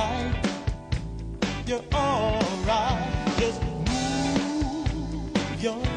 sight. You're alright. Just move your